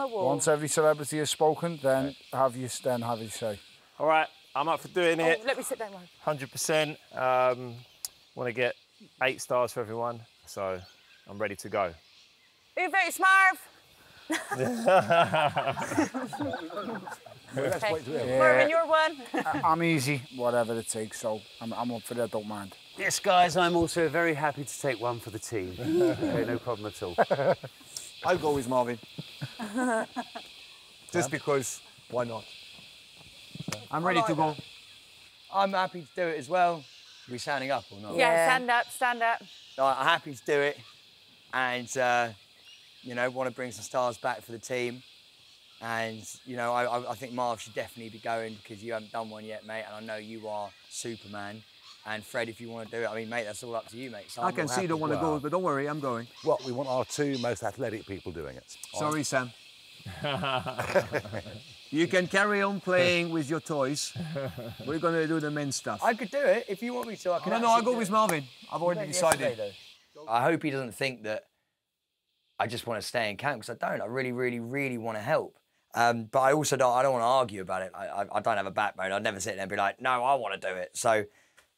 the wall. Once every celebrity has spoken, then have you then have you say. All right, I'm up for doing Oh, it. let me sit down, Marv. 100%. Um, Want to get eight stars for everyone, so I'm ready to go. Who votes Marv? Let's wait to hear. Marvin, you're one. I- I'm easy, whatever it takes. So I'm, I'm up for it. I don't mind. Yes, guys, I'm also very happy to take one for the team. okay, no problem at all. I'll go with Marvin. Just because. Why not? I'm ready to go. I'm happy to do it as well. we standing up or not? Yeah, Yeah. stand up, stand up. No, I'm happy to do it, and uh, you know, want to bring some stars back for the team. And you know, I, I- I think Marv should definitely be going because you haven't done one yet, mate. And I know you are Superman. And Fred, if you want to do it, I mean, mate, that's all up to you, mate. So I can see you don't want to go, but don't worry, I'm going. Well, we want our two most athletic people doing it. Sorry, Sam. you can carry on playing with your toys. We're going to do the men's stuff. I could do it if you want me to. I can no, no, I'll go with it. Marvin. I've already decided. I hope he doesn't think that I just want to stay in camp because I don't. I really, really, really want to help. Um, but I also don't. I don't want to argue about it. I, I, I don't have a backbone. I'd never sit there and be like, "No, I want to do it." So,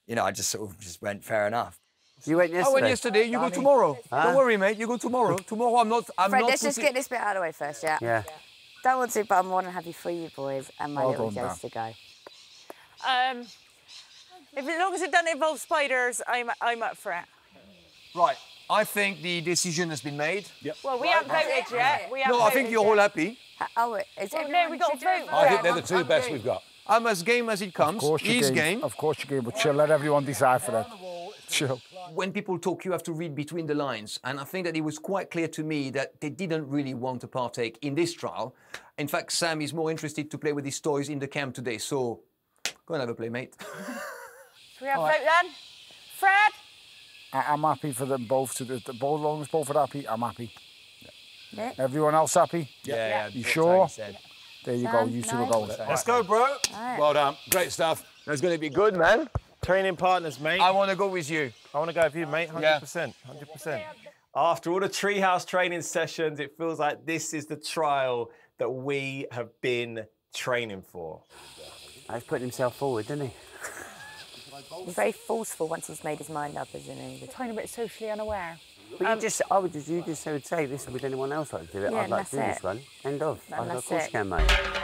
you know, I just sort of just went fair enough. You went yesterday. I went yesterday. You go tomorrow. Huh? Don't worry, mate. You go tomorrow. Tomorrow, I'm not. I'm Fred, not. let's just get this bit out of the way first, yeah? Yeah. Don't want to, but I'm more than happy for you boys and my Well little done, Jess to go. Um, if as long as it doesn't involve spiders, I'm I'm up for it. Right. I think the decision has been made. Well, we haven't voted yet. We haven't No, I think you're yet. all happy. Ha- Oh, is Well, no, we got to vote. I think they're the 2 I'm best game. we've got. I'm as game as it comes. Of course you He's game. game. Of course you game. But chill. Let everyone decide for that. Chill. when people talk, you have to read between the lines. And I think that it was quite clear to me that they didn't really want to partake in this trial. In fact, Sam is more interested to play with his toys in the camp today. So go and have a play, mate. Should we have a vote then? Fred? I, I'm happy for them both to do the both. As long as both are happy, I'm happy. Yeah. Everyone else happy? Yeah, yeah. You that's sure? What he said. There you go. You two no. will go. Let's go, bro. Well done. Great stuff. That's going to be good, man. Training partners, mate. I I, want to go with you. I want to go with you, mate. 100%. 100%. After all the treehouse training sessions, it feels like this is the trial that we have been training for. He's putting himself forward, didn't he? He's very forceful once he's made his mind up, isn't he? Tiny bit socially unaware. But you um, just, I would just, you just would say, listen, would anyone else like to do it? Yeah, I'd like to do that's this one. End of. And I, oh, of that's course it. you can, mate.